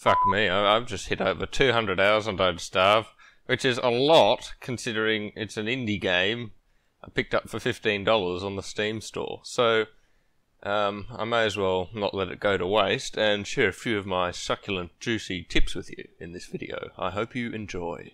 Fuck me, I- I've just hit over 200 hours on Don't Starve, which is a lot considering it's an indie game I picked up for $15 on the Steam store. So, um, I may as well not let it go to waste and share a few of my succulent, juicy tips with you in this video. I hope you enjoy.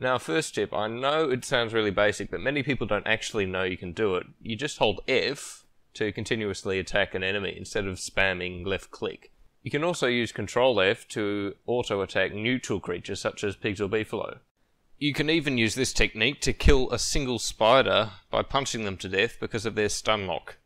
Now, first tip, I know it sounds really basic, but many people don't actually know you can do it. You just hold F to continuously attack an enemy instead of spamming left click. You can also use Control F to auto attack neutral creatures such as pigs or beefalo. You can even use this technique to kill a single spider by punching them to death because of their stun lock.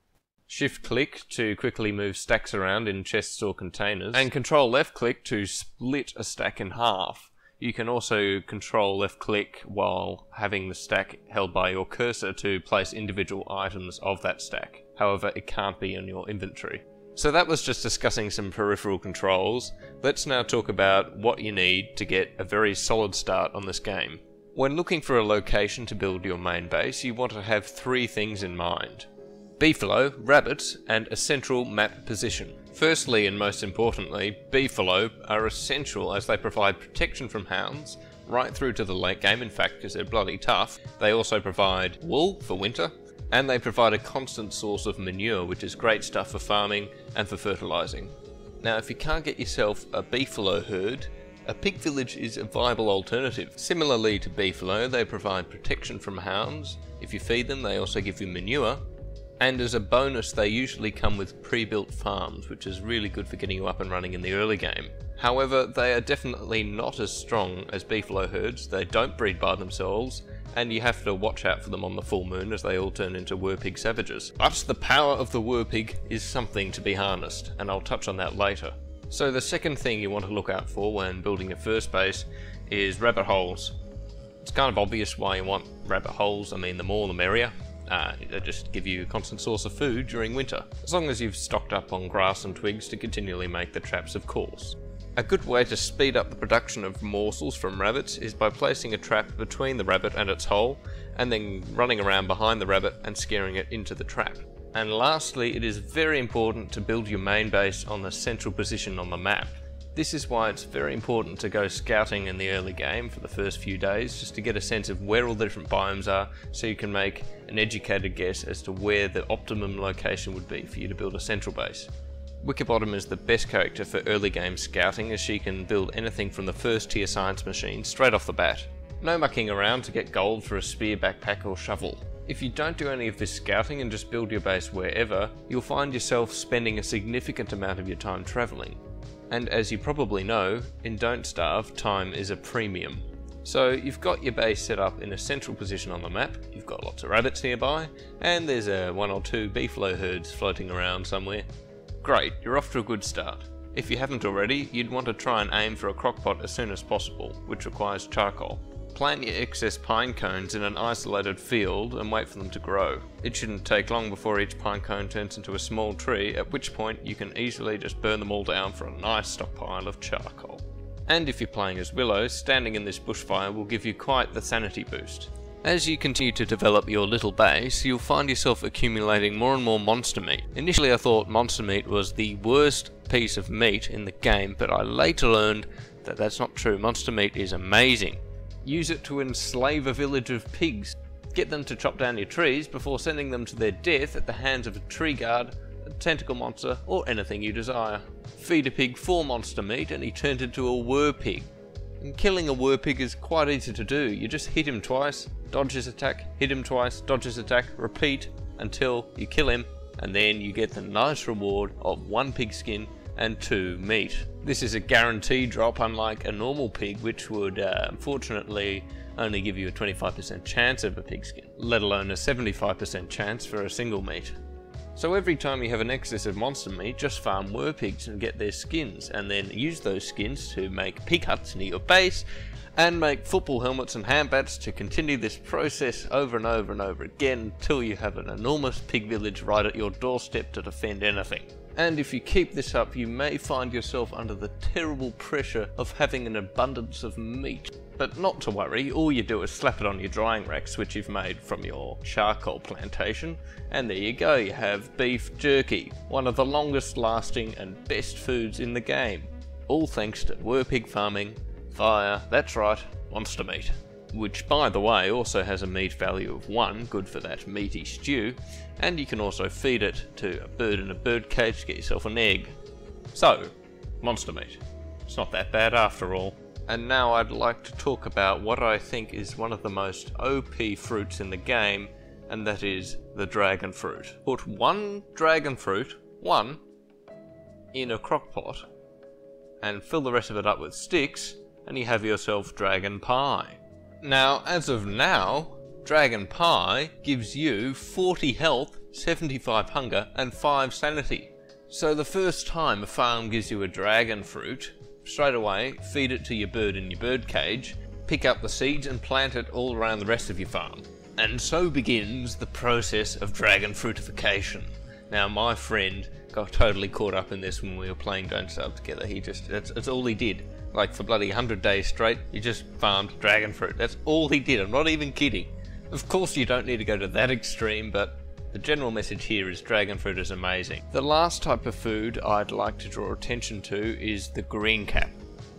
Shift click to quickly move stacks around in chests or containers, and Control left click to split a stack in half. You can also control left click while having the stack held by your cursor to place individual items of that stack. However, it can't be in your inventory. So that was just discussing some peripheral controls. Let's now talk about what you need to get a very solid start on this game. When looking for a location to build your main base, you want to have three things in mind. Beefalo, rabbits, and a central map position. Firstly, and most importantly, beefalo are essential as they provide protection from hounds right through to the late game, in fact, because they're bloody tough. They also provide wool for winter, and they provide a constant source of manure, which is great stuff for farming and for fertilizing. Now, if you can't get yourself a beefalo herd, a pig village is a viable alternative. Similarly to beefalo, they provide protection from hounds. If you feed them, they also give you manure, and as a bonus, they usually come with pre-built farms, which is really good for getting you up and running in the early game. However, they are definitely not as strong as beefalo herds, they don't breed by themselves, and you have to watch out for them on the full moon as they all turn into werepig savages. But the power of the werepig is something to be harnessed, and I'll touch on that later. So the second thing you want to look out for when building your first base is rabbit holes. It's kind of obvious why you want rabbit holes, I mean the more the merrier. Uh, just give you a constant source of food during winter, as long as you've stocked up on grass and twigs to continually make the traps of course. A good way to speed up the production of morsels from rabbits is by placing a trap between the rabbit and its hole, and then running around behind the rabbit and scaring it into the trap. And lastly, it is very important to build your main base on the central position on the map. This is why it's very important to go scouting in the early game for the first few days, just to get a sense of where all the different biomes are, so you can make an educated guess as to where the optimum location would be for you to build a central base. Wickerbottom is the best character for early game scouting as she can build anything from the first tier science machine straight off the bat. No mucking around to get gold for a spear backpack or shovel. If you don't do any of this scouting and just build your base wherever, you'll find yourself spending a significant amount of your time travelling, and as you probably know, in Don't Starve, time is a premium. So you've got your base set up in a central position on the map, you've got lots of rabbits nearby, and there's a one or two beefalo herds floating around somewhere. Great, you're off to a good start. If you haven't already, you'd want to try and aim for a crockpot as soon as possible, which requires charcoal. Plant your excess pine cones in an isolated field and wait for them to grow. It shouldn't take long before each pine cone turns into a small tree, at which point you can easily just burn them all down for a nice stockpile of charcoal. And if you're playing as Willow, standing in this bushfire will give you quite the sanity boost. As you continue to develop your little base, you'll find yourself accumulating more and more monster meat. Initially I thought monster meat was the worst piece of meat in the game, but I later learned that that's not true. Monster meat is amazing. Use it to enslave a village of pigs. Get them to chop down your trees before sending them to their death at the hands of a tree guard, a tentacle monster, or anything you desire. Feed a pig four monster meat and he turns into a werepig. And killing a werepig is quite easy to do. You just hit him twice, dodge his attack, hit him twice, dodge his attack, repeat until you kill him, and then you get the nice reward of one pig skin and 2 meat. This is a guaranteed drop unlike a normal pig which would uh, unfortunately only give you a 25% chance of a pigskin, let alone a 75% chance for a single meat. So every time you have an excess of monster meat, just farm werepigs and get their skins, and then use those skins to make pig huts near your base, and make football helmets and ham bats to continue this process over and over and over again until you have an enormous pig village right at your doorstep to defend anything. And if you keep this up, you may find yourself under the terrible pressure of having an abundance of meat. But not to worry, all you do is slap it on your drying racks, which you've made from your charcoal plantation, and there you go, you have beef jerky, one of the longest lasting and best foods in the game. All thanks to Werepig farming, via, that's right, monster meat which by the way also has a meat value of 1, good for that meaty stew, and you can also feed it to a bird in a bird cage to get yourself an egg. So, monster meat. It's not that bad after all. And now I'd like to talk about what I think is one of the most OP fruits in the game, and that is the dragon fruit. Put one dragon fruit, one, in a crock pot, and fill the rest of it up with sticks, and you have yourself dragon pie. Now, as of now, Dragon Pie gives you 40 health, 75 hunger, and 5 sanity. So the first time a farm gives you a dragon fruit, straight away feed it to your bird in your bird cage, pick up the seeds and plant it all around the rest of your farm. And so begins the process of dragon fruitification. Now, my friend got totally caught up in this when we were playing Don't Starve together. He just, that's, that's all he did like for bloody 100 days straight, he just farmed dragon fruit. That's all he did, I'm not even kidding. Of course you don't need to go to that extreme, but the general message here is dragon fruit is amazing. The last type of food I'd like to draw attention to is the green cap.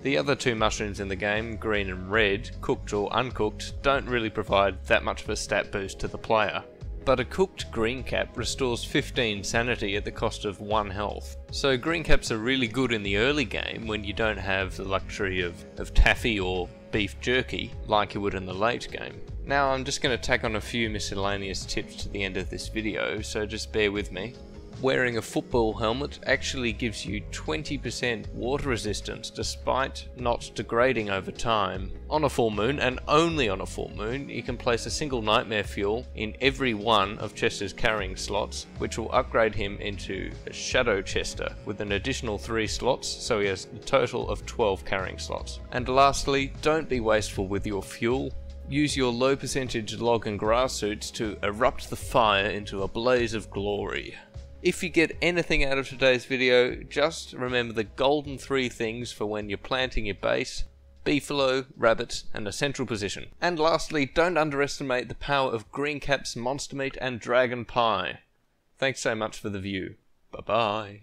The other two mushrooms in the game, green and red, cooked or uncooked, don't really provide that much of a stat boost to the player but a cooked green cap restores 15 sanity at the cost of 1 health. So green caps are really good in the early game when you don't have the luxury of, of taffy or beef jerky like you would in the late game. Now I'm just going to tack on a few miscellaneous tips to the end of this video, so just bear with me wearing a football helmet actually gives you 20% water resistance despite not degrading over time. On a full moon, and only on a full moon, you can place a single nightmare fuel in every one of Chester's carrying slots, which will upgrade him into a Shadow Chester with an additional 3 slots, so he has a total of 12 carrying slots. And lastly, don't be wasteful with your fuel. Use your low percentage log and grass suits to erupt the fire into a blaze of glory. If you get anything out of today's video, just remember the golden three things for when you're planting your base, beefalo, rabbits, and a central position. And lastly, don't underestimate the power of green caps, monster meat, and dragon pie. Thanks so much for the view. Bye bye.